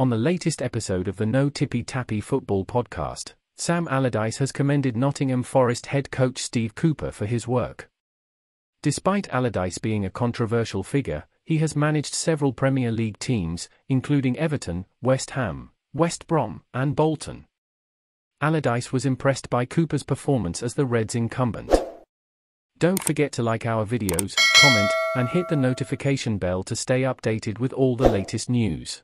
On the latest episode of the No Tippy Tappy Football podcast, Sam Allardyce has commended Nottingham Forest head coach Steve Cooper for his work. Despite Allardyce being a controversial figure, he has managed several Premier League teams, including Everton, West Ham, West Brom, and Bolton. Allardyce was impressed by Cooper's performance as the Reds' incumbent. Don't forget to like our videos, comment, and hit the notification bell to stay updated with all the latest news.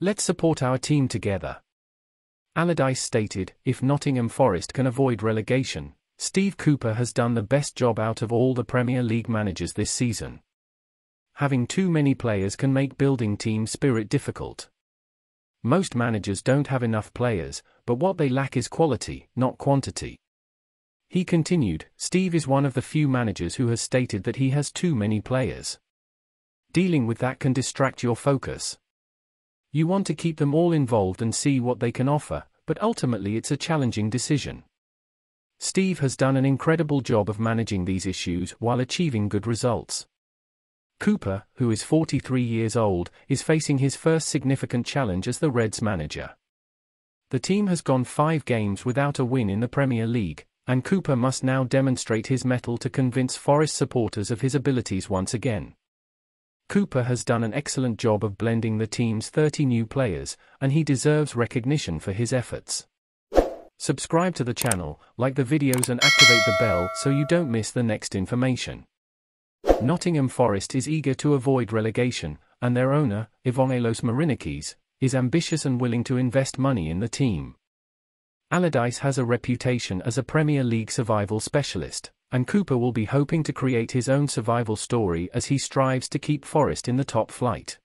Let's support our team together. Allardyce stated, if Nottingham Forest can avoid relegation, Steve Cooper has done the best job out of all the Premier League managers this season. Having too many players can make building team spirit difficult. Most managers don't have enough players, but what they lack is quality, not quantity. He continued, Steve is one of the few managers who has stated that he has too many players. Dealing with that can distract your focus. You want to keep them all involved and see what they can offer, but ultimately it's a challenging decision. Steve has done an incredible job of managing these issues while achieving good results. Cooper, who is 43 years old, is facing his first significant challenge as the Reds manager. The team has gone five games without a win in the Premier League, and Cooper must now demonstrate his mettle to convince Forest supporters of his abilities once again. Cooper has done an excellent job of blending the team's 30 new players, and he deserves recognition for his efforts. Subscribe to the channel, like the videos and activate the bell so you don't miss the next information. Nottingham Forest is eager to avoid relegation, and their owner, Evangelos Marinakis, is ambitious and willing to invest money in the team. Allardyce has a reputation as a Premier League survival specialist, and Cooper will be hoping to create his own survival story as he strives to keep Forest in the top flight.